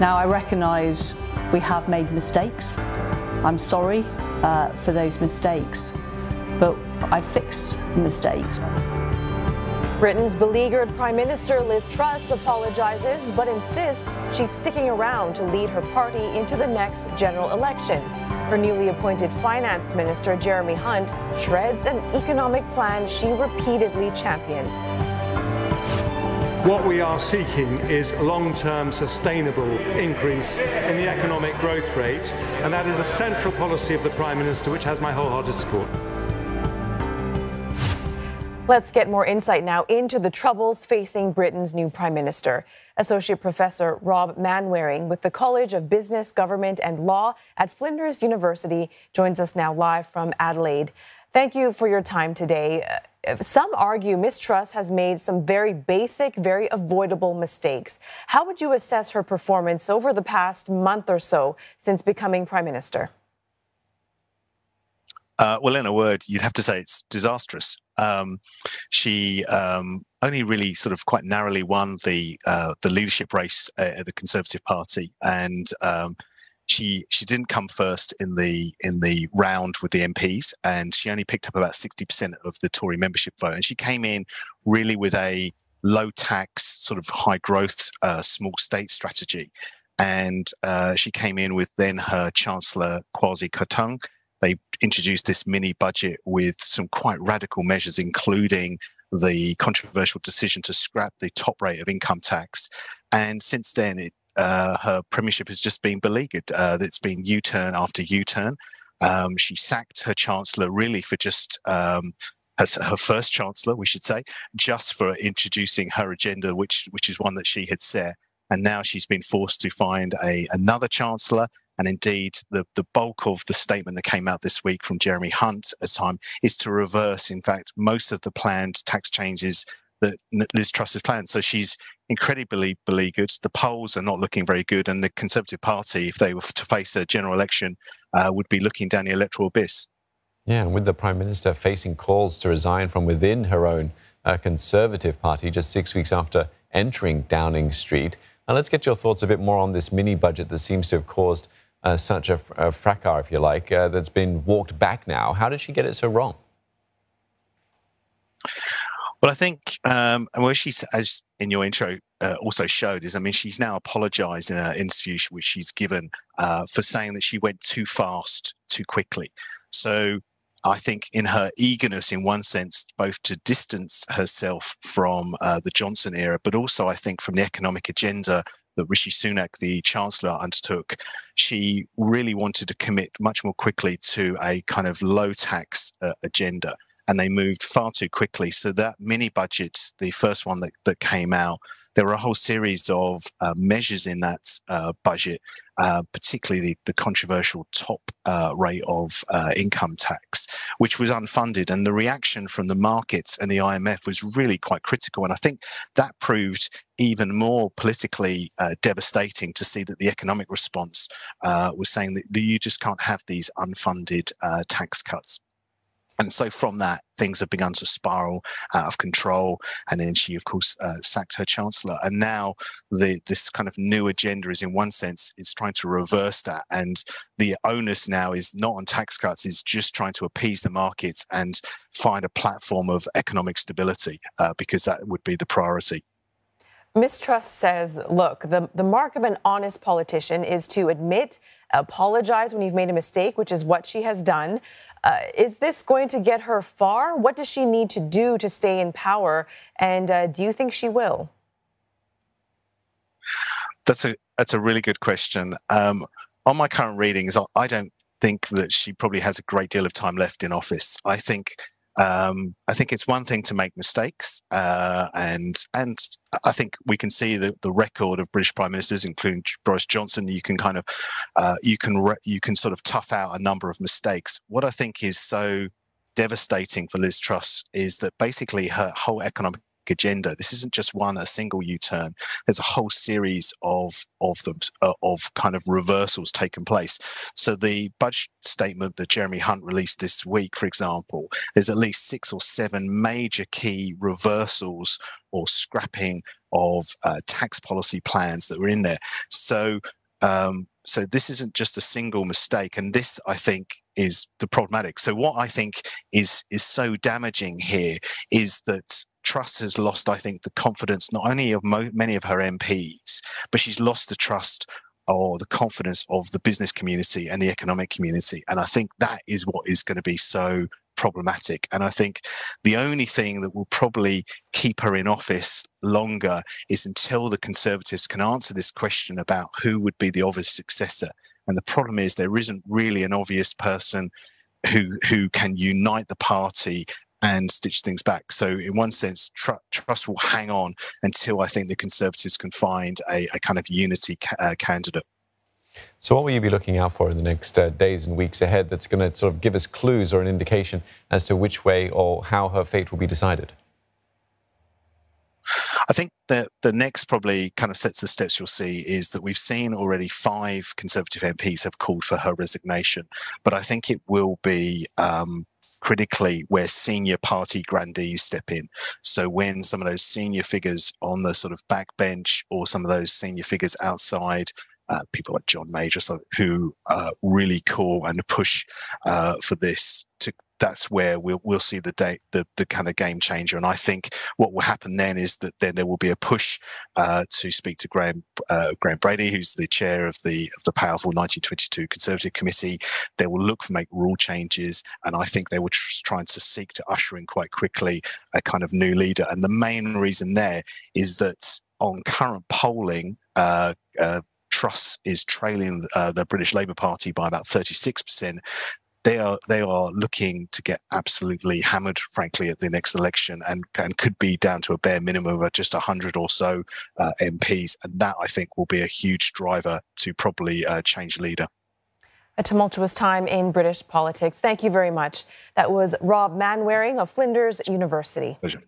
Now, I recognise we have made mistakes. I'm sorry uh, for those mistakes, but I fixed the mistakes. Britain's beleaguered Prime Minister Liz Truss apologizes but insists she's sticking around to lead her party into the next general election. Her newly appointed Finance Minister Jeremy Hunt shreds an economic plan she repeatedly championed. What we are seeking is long-term sustainable increase in the economic growth rate, and that is a central policy of the Prime Minister, which has my wholehearted support. Let's get more insight now into the troubles facing Britain's new Prime Minister. Associate Professor Rob Manwaring with the College of Business, Government and Law at Flinders University joins us now live from Adelaide. Thank you for your time today. Uh, some argue Ms. Truss has made some very basic, very avoidable mistakes. How would you assess her performance over the past month or so since becoming Prime Minister? Uh, well, in a word, you'd have to say it's disastrous. Um, she um, only really sort of quite narrowly won the uh, the leadership race at the Conservative Party, and um, she she didn't come first in the in the round with the MPs, and she only picked up about sixty percent of the Tory membership vote, and she came in really with a low tax, sort of high growth, uh, small state strategy, and uh, she came in with then her Chancellor Kwasi Kwarteng they introduced this mini budget with some quite radical measures, including the controversial decision to scrap the top rate of income tax. And since then, it, uh, her premiership has just been beleaguered. Uh, it's been U turn after U turn. Um, she sacked her chancellor really for just um, her, her, first chancellor, we should say, just for introducing her agenda, which which is one that she had set. And now she's been forced to find a another chancellor and indeed, the, the bulk of the statement that came out this week from Jeremy Hunt at time is to reverse, in fact, most of the planned tax changes that Liz Truss has planned. So she's incredibly beleaguered. The polls are not looking very good, and the Conservative Party, if they were to face a general election, uh, would be looking down the electoral abyss. Yeah, and with the Prime Minister facing calls to resign from within her own uh, Conservative Party just six weeks after entering Downing Street. Now, let's get your thoughts a bit more on this mini budget that seems to have caused uh, such a, a, fracas, if you like, uh, that's been walked back now. How did she get it so wrong? Well, I think, um, and where she's, as in your intro uh, also showed, is I mean, she's now apologised in an interview which she's given uh, for saying that she went too fast, too quickly. So I think in her eagerness, in one sense, both to distance herself from uh, the Johnson era, but also I think from the economic agenda that Rishi Sunak, the Chancellor, undertook, she really wanted to commit much more quickly to a kind of low tax uh, agenda. And they moved far too quickly. So that mini budget, the first one that, that came out, there were a whole series of uh, measures in that uh, budget, uh, particularly the, the, controversial top uh, rate of uh, income tax, which was unfunded. And the reaction from the markets and the IMF was really quite critical. And I think that proved even more politically uh, devastating to see that the economic response was saying that you just can't have these unfunded tax cuts. And so from that, things have begun to spiral out of control. And then she, of course, uh, sacked her chancellor. And now the, this kind of new agenda is, in one sense, is trying to reverse that. And the onus now is not on tax cuts; is just trying to appease the markets and find a platform of economic stability, uh, because that would be the priority. Ms. Truss says, look, the, the mark of an honest politician is to admit, apologize when you've made a mistake, which is what she has done. Uh, is this going to get her far? What does she need to do to stay in power? And uh, do you think she will? That's a that's a really good question. Um, on my current readings, I don't think that she probably has a great deal of time left in office. I think um, I think it's one thing to make mistakes, uh, and and I think we can see the, the record of British prime ministers, including Boris Johnson. You can kind of uh, you can re- you can sort of tough out a number of mistakes. What I think is so devastating for Liz Truss is that basically her whole economic agenda. This isn't just one a single U-turn. There's a whole series of of them uh, of kind of reversals taking place. So the budget statement that Jeremy Hunt released this week, for example, there's at least six or seven major key reversals or scrapping of uh, tax policy plans that were in there. So um, so this isn't just a single mistake, and this I think is the problematic. So what I think is is so damaging here is that Truss has lost, I think, the confidence not only of mo- many of her MPs, but she's lost the trust or the confidence of the business community and the economic community. And I think that is what is going to be so problematic. And I think the only thing that will probably keep her in office longer is until the Conservatives can answer this question about who would be the obvious successor. And the problem is there isn't really an obvious person who who can unite the party and stitch things back. So, in one sense, tr- Truss will hang on until I think the Conservatives can find a, a kind of unity ca- uh, candidate. So, what will you be looking out for in the next uh, days and weeks ahead that's going to sort of give us clues or an indication as to which way or how her fate will be decided? I think that the next probably kind of sets of steps you'll see is that we've seen already five Conservative MPs have called for her resignation, but I think it will be um, critically where senior party grandees step in. So when some of those senior figures on the sort of backbench or some of those senior figures outside uh, people like John Major, who uh, really call and push uh, for this to that's where we'll we'll see the the the kind of game changer. And I think what will happen then is that then there will be a push uh, to speak to Graham uh, Graham Brady, who's the chair of the of the powerful 1922 Conservative Committee. They will look for make rule changes, and I think they were tr- trying to seek to usher in quite quickly a kind of new leader. And the main reason there is that on current polling. Uh, uh Truss is trailing uh, the British Labour Party by about 36% they are they are looking to get absolutely hammered, frankly, at the next election, and and could be down to a bare minimum of just hundred or so uh, MPs, and that I think will be a huge driver to probably uh, change leader. A tumultuous time in British politics. Thank you very much. That was Rob Manwaring of Flinders University. Pleasure.